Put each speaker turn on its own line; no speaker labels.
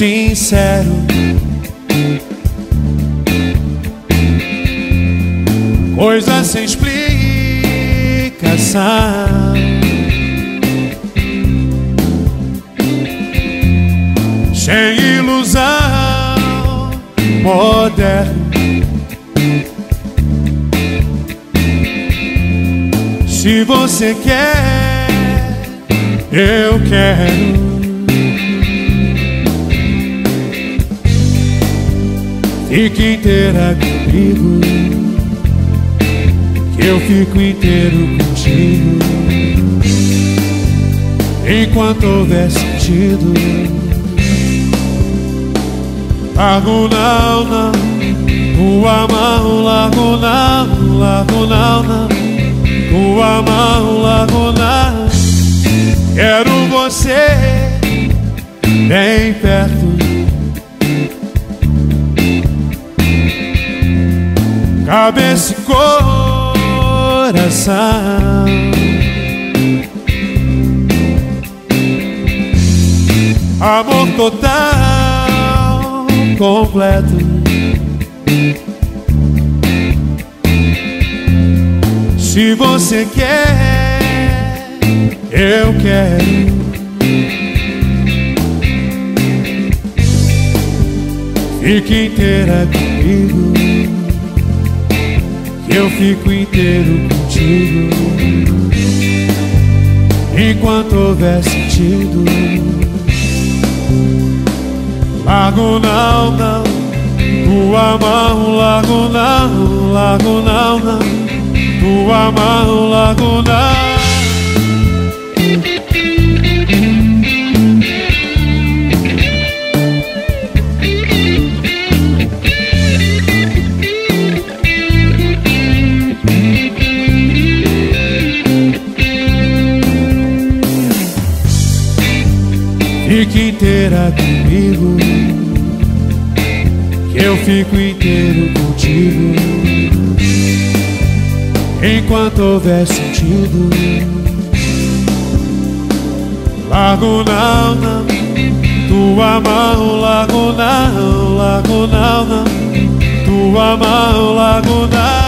sincero. Coisa sem explicação. Sem ilusão moderna. Se você quer, eu quero. Fique inteira comigo Que eu fico inteiro contigo. Enquanto houver sentido Largo não, não. Tua mão, largo não, largo não, não. Tua mão, largo perto cabeça e coração. Amor total, completo. Se você quer, eu quero. Fique inteira comigo. Eu fico inteiro contigo. Enquanto houver sentido. Largo não, não. Tua mão, largo não, largo não, não. Tua mão, largo não Fique inteira comigo Que eu fico inteiro contigo. Enquanto houver sentido Largo não, não. Tua mão, largo não, largo não, não. Tua mão, largo não